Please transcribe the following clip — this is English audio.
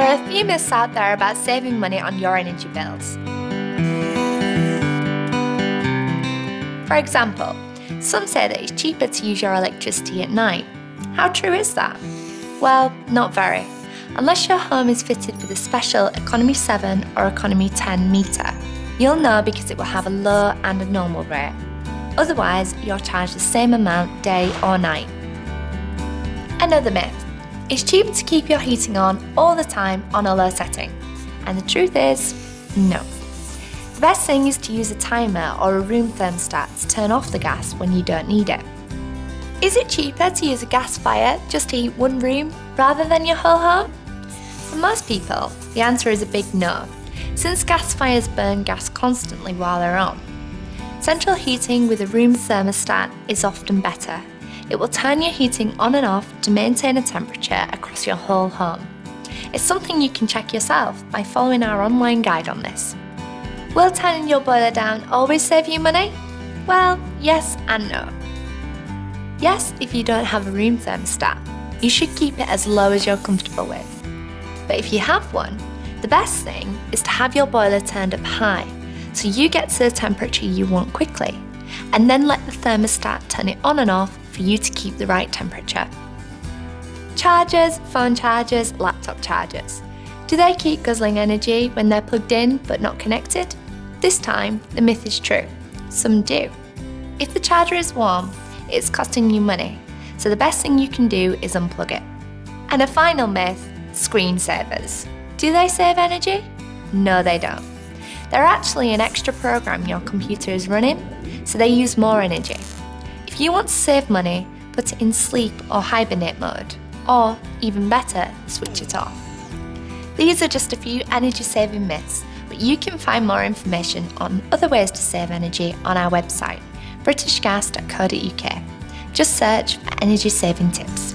There are a few myths out there about saving money on your energy bills. For example, some say that it's cheaper to use your electricity at night. How true is that? Well, not very, unless your home is fitted with a special Economy 7 or Economy 10 meter. You'll know because it will have a low and a normal rate. Otherwise, you're charged the same amount day or night. Another myth. It's cheaper to keep your heating on all the time on a low setting. And the truth is, no. The best thing is to use a timer or a room thermostat to turn off the gas when you don't need it. Is it cheaper to use a gas fire just to heat one room rather than your whole home? For most people, the answer is a big no, since gas fires burn gas constantly while they're on. Central heating with a room thermostat is often better. It will turn your heating on and off to maintain a temperature across your whole home. It's something you can check yourself by following our online guide on this. Will turning your boiler down always save you money? Well, yes and no. Yes, if you don't have a room thermostat, you should keep it as low as you're comfortable with. But if you have one, the best thing is to have your boiler turned up high so you get to the temperature you want quickly, and then let the thermostat turn it on and off for you to keep the right temperature. Chargers, phone chargers, laptop chargers. Do they keep guzzling energy when they're plugged in but not connected? This time, the myth is true. Some do. If the charger is warm, it's costing you money, so the best thing you can do is unplug it. And a final myth screensavers. Do they save energy? No, they don't. They're actually an extra program your computer is running, so they use more energy. If you want to save money, put it in sleep or hibernate mode, or even better, switch it off. These are just a few energy saving myths, but you can find more information on other ways to save energy on our website, britishgas.co.uk. Just search for energy saving tips.